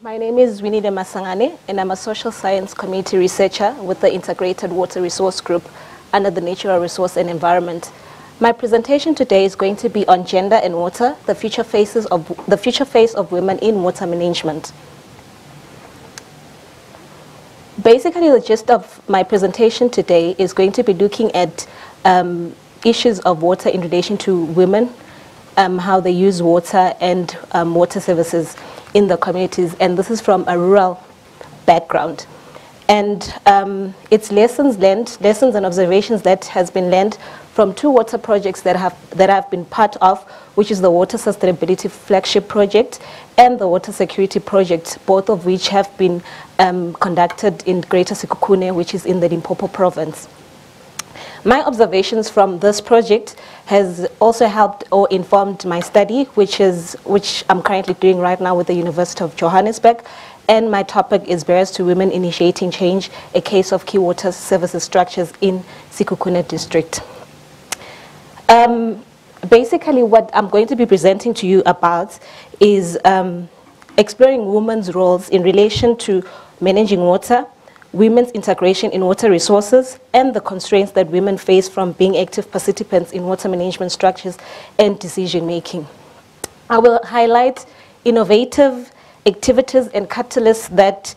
My name is Winile Masangane, and I'm a social science community researcher with the Integrated Water Resource Group under the Natural Resource and Environment. My presentation today is going to be on gender and water, the future faces of the future face of women in water management. Basically, the gist of my presentation today is going to be looking at um, issues of water in relation to women, um, how they use water and um, water services in the communities. And this is from a rural background. And um, it's lessons learned, lessons and observations that has been learned from two water projects that have, that I've been part of, which is the Water Sustainability Flagship Project and the Water Security Project, both of which have been um, conducted in Greater Sekhukhune, which is in the Limpopo province. My observations from this project has also helped or informed my study, which, is, which I'm currently doing right now with the University of Johannesburg. And my topic is Barriers to Women Initiating Change, a case of key water services structures in Sekhukhune district. Um, basically, what I'm going to be presenting to you about is um, exploring women's roles in relation to managing water, women's integration in water resources, and the constraints that women face from being active participants in water management structures and decision making. I will highlight innovative activities and catalysts that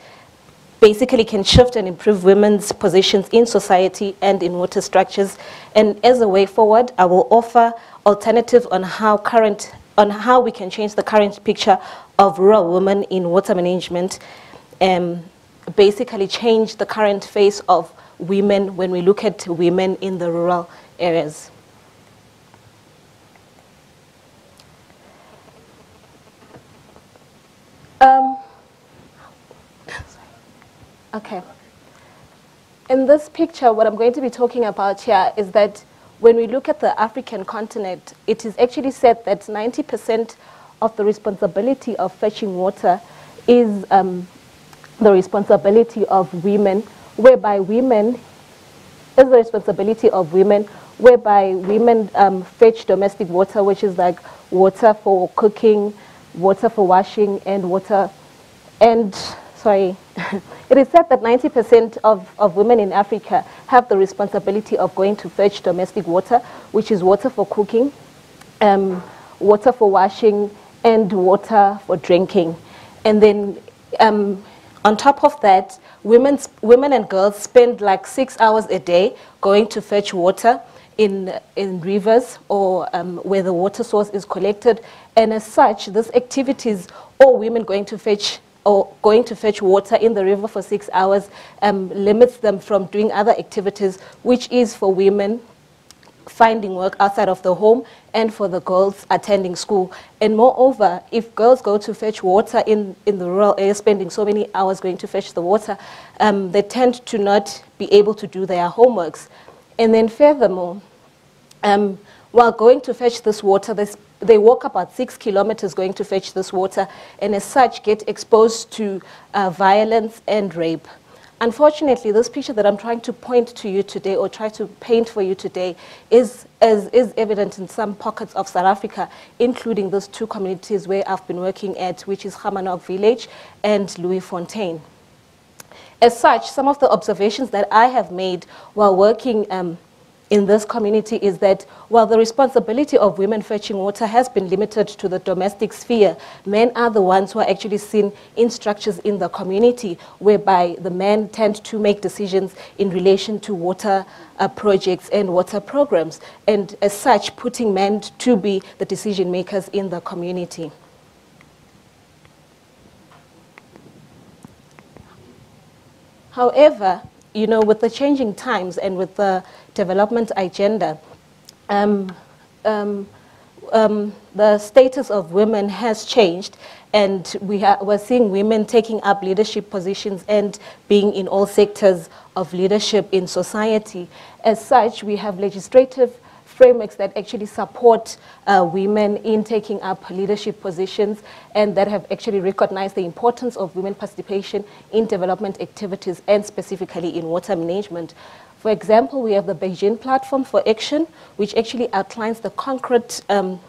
basically can shift and improve women's positions in society and in water structures. And as a way forward, I will offer alternatives on how current on how we can change the current picture of rural women in water management. Um, basically change the current face of women when we look at women in the rural areas. Um, okay. In this picture, what I'm going to be talking about here is that when we look at the African continent, it is actually said that 90% of the responsibility of fetching water is um, the responsibility of women, whereby women is the responsibility of women, whereby women um, fetch domestic water, which is like water for cooking, water for washing, and water. And sorry, it is said that 90% of, of women in Africa have the responsibility of going to fetch domestic water, which is water for cooking, um, water for washing, and water for drinking. And then um, on top of that, women's, women and girls spend like six hours a day going to fetch water in, in rivers or um, where the water source is collected. And as such, these activities, all women going to fetch or going to fetch water in the river for six hours um, limits them from doing other activities, which is for women finding work outside of the home and for the girls attending school. And moreover, if girls go to fetch water in, in the rural area, spending so many hours going to fetch the water, um, they tend to not be able to do their homeworks. And then furthermore, um, while going to fetch this water, they, they walk about six kilometers going to fetch this water, and as such get exposed to uh, violence and rape. Unfortunately, this picture that I'm trying to point to you today or try to paint for you today is, is, is evident in some pockets of South Africa, including those two communities where I've been working at, which is Hamanock Village and Leeuwfontein. As such, some of the observations that I have made while working um, in this community is that while the responsibility of women fetching water has been limited to the domestic sphere, men are the ones who are actually seen in structures in the community whereby the men tend to make decisions in relation to water uh, projects and water programs, and as such, putting men to be the decision makers in the community. However, you know, with the changing times and with the development agenda, um, um, um, the status of women has changed and we are seeing women taking up leadership positions and being in all sectors of leadership in society. As such, we have legislative frameworks that actually support uh, women in taking up leadership positions and that have actually recognized the importance of women participation in development activities and specifically in water management. For example, we have the Beijing Platform for Action, which actually outlines the concrete um,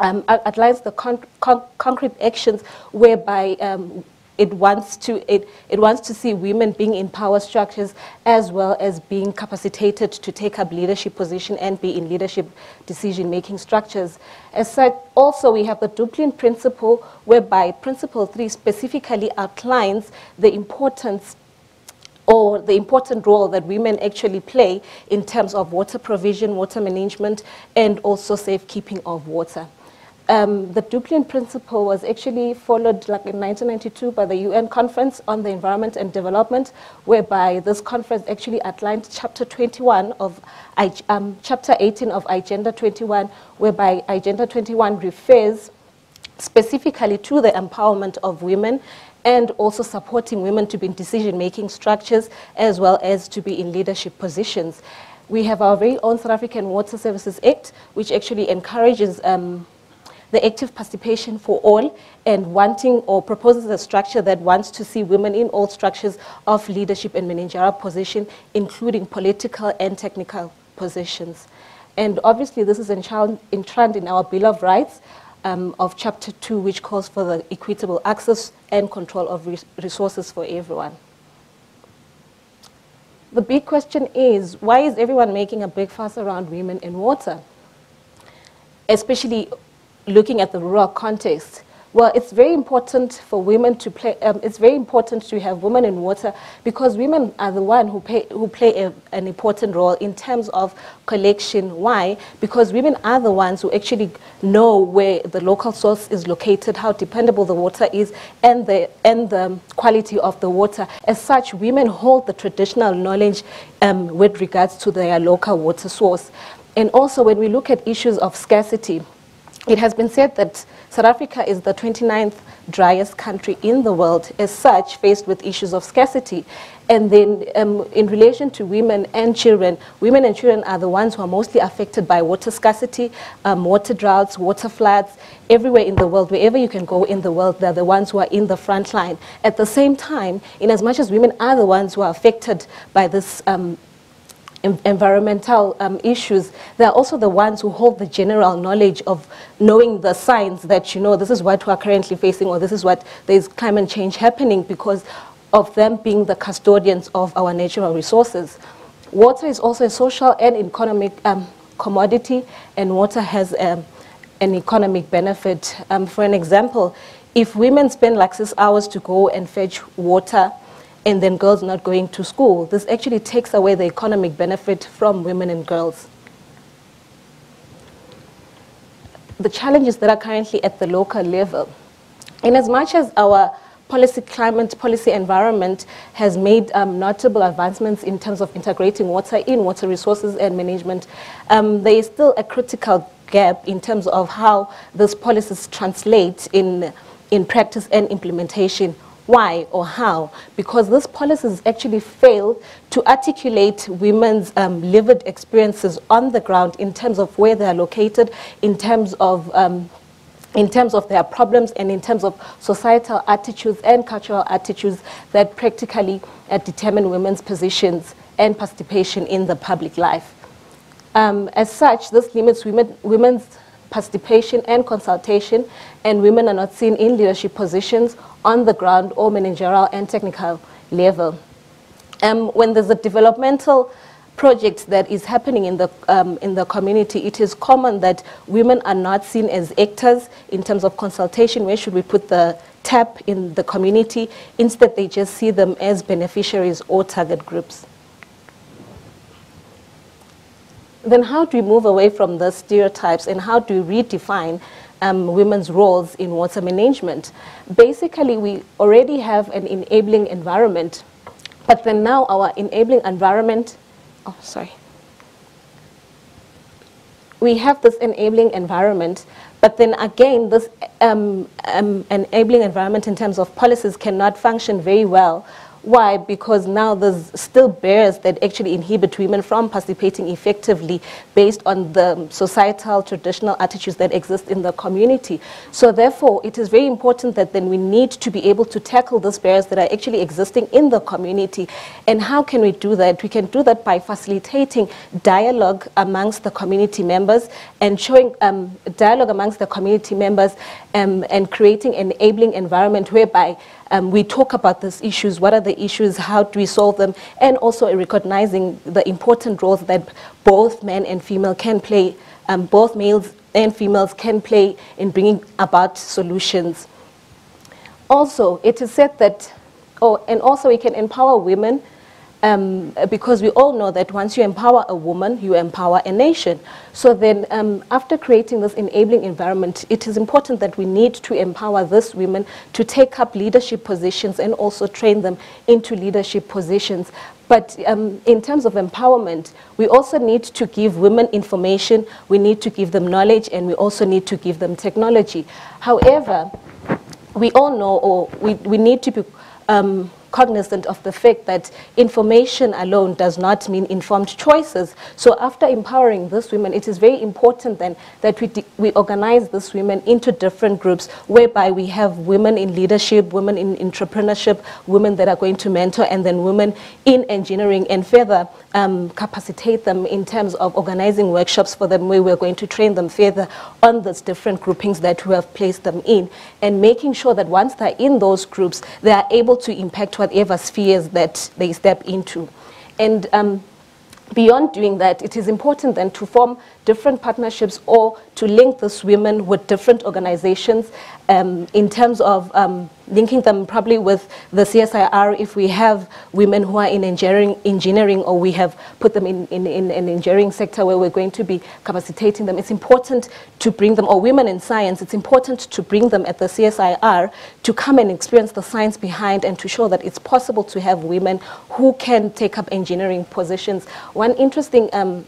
um, outlines the con con concrete actions whereby um, it wants to it, it wants to see women being in power structures as well as being capacitated to take up leadership position and be in leadership decision making structures. As such, also we have the Dublin principle whereby principle 3 specifically outlines the importance or the important role that women actually play in terms of water provision, water management, and also safekeeping of water. Um, the Dublin Principle was actually followed like in 1992 by the UN Conference on the Environment and Development, whereby this conference actually outlined Chapter 21 of um, Chapter 18 of Agenda 21, whereby Agenda 21 refers specifically to the empowerment of women and also supporting women to be in decision-making structures as well as to be in leadership positions. We have our very own South African Water Services Act, which actually encourages um, the active participation for all and wanting or proposes a structure that wants to see women in all structures of leadership and managerial position, including political and technical positions. And obviously this is enshrined in our Bill of Rights um, of Chapter 2, which calls for the equitable access and control of res resources for everyone. The big question is, why is everyone making a big fuss around women in water? Especially looking at the rural context, well, it's very important for women to play, um, it's very important to have women in water because women are the one who, pay, who play a, an important role in terms of collection. Why? Because women are the ones who actually know where the local source is located, how dependable the water is, and the, and the quality of the water. As such, women hold the traditional knowledge um, with regards to their local water source. And also when we look at issues of scarcity, it has been said that South Africa is the 29th driest country in the world, as such, faced with issues of scarcity. And then um, in relation to women and children, women and children are the ones who are mostly affected by water scarcity, um, water droughts, water floods, everywhere in the world, wherever you can go in the world, they're the ones who are in the front line. At the same time, in as much as women are the ones who are affected by this um, environmental um, issues, they're also the ones who hold the general knowledge of knowing the signs that, you know, this is what we're currently facing or this is what there's climate change happening because of them being the custodians of our natural resources. Water is also a social and economic um, commodity and water has um, an economic benefit. Um, for an example, if women spend like six hours to go and fetch water, and then girls not going to school. This actually takes away the economic benefit from women and girls. The challenges that are currently at the local level. In as much as our policy climate, policy environment has made um, notable advancements in terms of integrating water in water resources and management, um, there is still a critical gap in terms of how those policies translate in, in practice and implementation why or how? Because these policies actually fail to articulate women's um, lived experiences on the ground in terms of where they are located, in terms of um, in terms of their problems and in terms of societal attitudes and cultural attitudes that practically uh, determine women's positions and participation in the public life. Um, as such, this limits women, women's participation and consultation, and women are not seen in leadership positions on the ground or managerial and technical level. Um, when there's a developmental project that is happening in the, um, in the community, it is common that women are not seen as actors in terms of consultation. Where should we put the tap in the community? Instead, they just see them as beneficiaries or target groups. Then how do we move away from the stereotypes and how do we redefine um, women's roles in water management? Basically, we already have an enabling environment, but then now our enabling environment, oh, sorry. We have this enabling environment, but then again, this um, um, enabling environment in terms of policies cannot function very well why? Because now there's still barriers that actually inhibit women from participating effectively based on the societal traditional attitudes that exist in the community. So therefore, it is very important that then we need to be able to tackle those barriers that are actually existing in the community. And how can we do that? We can do that by facilitating dialogue amongst the community members and showing um, dialogue amongst the community members um, and creating an enabling environment whereby um, we talk about these issues, what are the issues, how do we solve them, and also recognizing the important roles that both men and female can play, um, both males and females can play in bringing about solutions. Also, it is said that, oh, and also we can empower women um, because we all know that once you empower a woman, you empower a nation. So then, um, after creating this enabling environment, it is important that we need to empower these women to take up leadership positions and also train them into leadership positions. But um, in terms of empowerment, we also need to give women information, we need to give them knowledge, and we also need to give them technology. However, we all know, or we, we need to be um, cognizant of the fact that information alone does not mean informed choices. So after empowering these women, it is very important then that we, we organize these women into different groups whereby we have women in leadership, women in entrepreneurship, women that are going to mentor, and then women in engineering and further um, capacitate them in terms of organizing workshops for them where we're going to train them further on those different groupings that we have placed them in and making sure that once they're in those groups, they are able to impact whatever spheres that they step into. And um, beyond doing that, it is important then to form different partnerships or to link these women with different organizations um, in terms of um, linking them probably with the CSIR if we have women who are in engineering, engineering or we have put them in, in, in an engineering sector where we're going to be capacitating them. It's important to bring them, or women in science, it's important to bring them at the CSIR to come and experience the science behind and to show that it's possible to have women who can take up engineering positions. One interesting um,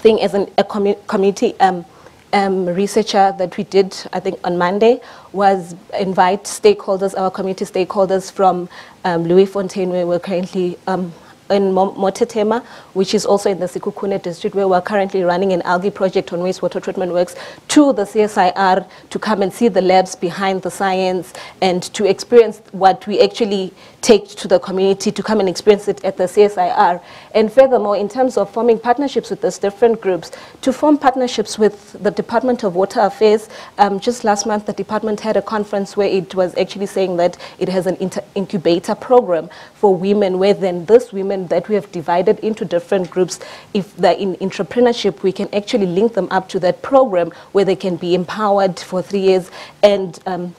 thing as an, a commu community um, um, researcher that we did, I think, on Monday was invite stakeholders, our community stakeholders from um, Leeuwfontein, where we're currently um, in Motetema, which is also in the Sekhukhune district, where we're currently running an algae project on wastewater treatment works, to the CSIR to come and see the labs behind the science and to experience what we actually take to the community to come and experience it at the CSIR. And furthermore, in terms of forming partnerships with these different groups, to form partnerships with the Department of Water Affairs. Um, just last month, the department had a conference where it was actually saying that it has an incubator program for women, where then those women that we have divided into different groups, if they're in entrepreneurship, we can actually link them up to that program where they can be empowered for three years and um,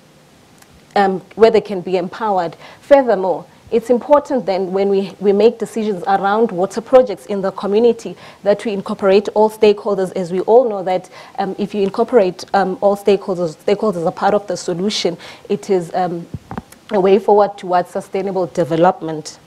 um, where they can be empowered. Furthermore, it's important then when we, we make decisions around water projects in the community that we incorporate all stakeholders as we all know that um, if you incorporate um, all stakeholders, stakeholders are part of the solution, it is um, a way forward towards sustainable development.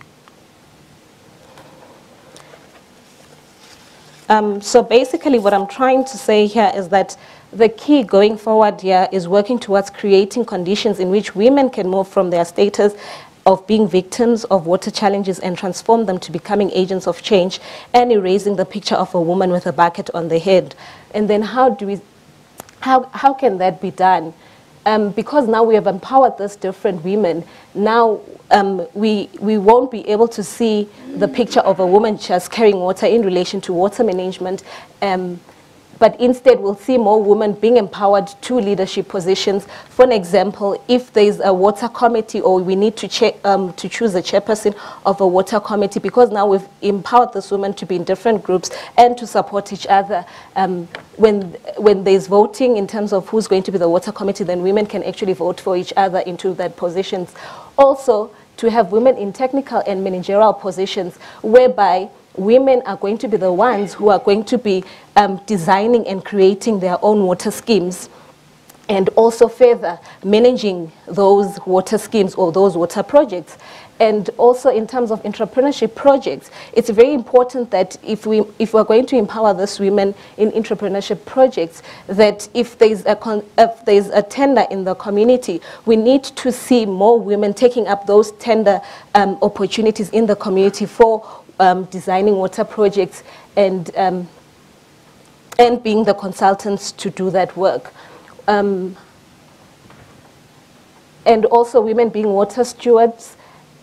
Um, so basically what I'm trying to say here is that the key going forward here is working towards creating conditions in which women can move from their status of being victims of water challenges and transform them to becoming agents of change and erasing the picture of a woman with a bucket on the head. And then how do we, how, how can that be done? Um, because now we have empowered these different women, now um, we, we won't be able to see the picture of a woman just carrying water in relation to water management. Um, but instead we'll see more women being empowered to leadership positions. For an example, if there's a water committee or we need to, um, to choose a chairperson of a water committee, because now we've empowered these women to be in different groups and to support each other. Um, when, when there's voting in terms of who's going to be the water committee, then women can actually vote for each other into that positions. Also, to have women in technical and managerial positions whereby women are going to be the ones who are going to be um, designing and creating their own water schemes and also further managing those water schemes or those water projects. And also in terms of entrepreneurship projects, it's very important that if, we, if we're going to empower these women in entrepreneurship projects, that if there's, a if there's a tender in the community, we need to see more women taking up those tender um, opportunities in the community for um, designing water projects and, um, and being the consultants to do that work. Um, and also women being water stewards.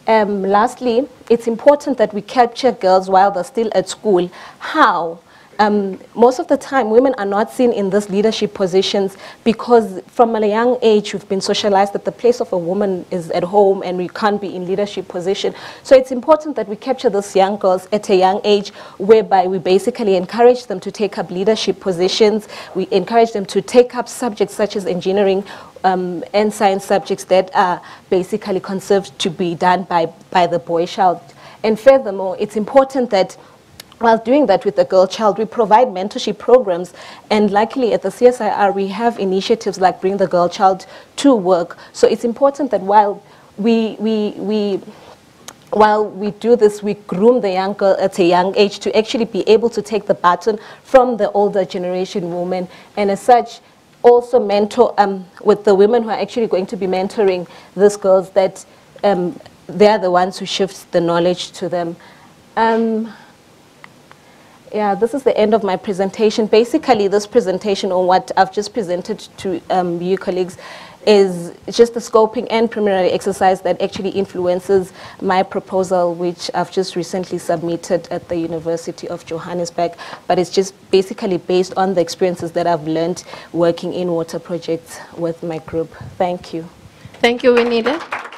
Um, lastly, it's important that we capture girls while they're still at school. How? Um, most of the time women are not seen in these leadership positions because from a young age we've been socialized that the place of a woman is at home and we can't be in leadership position. So it's important that we capture these young girls at a young age whereby we basically encourage them to take up leadership positions, we encourage them to take up subjects such as engineering um, and science subjects that are basically conserved to be done by, by the boy child. And furthermore, it's important that while doing that with the girl child, we provide mentorship programs, and luckily at the CSIR we have initiatives like Bring the Girl Child to Work. So it's important that while we, we, we while we do this, we groom the young girl at a young age to actually be able to take the baton from the older generation women, and as such, also mentor um, with the women who are actually going to be mentoring these girls that um, they're the ones who shift the knowledge to them. Um, yeah, this is the end of my presentation. Basically, this presentation or what I've just presented to um, you colleagues is just the scoping and preliminary exercise that actually influences my proposal, which I've just recently submitted at the University of Johannesburg. But it's just basically based on the experiences that I've learned working in water projects with my group. Thank you. Thank you, Winile.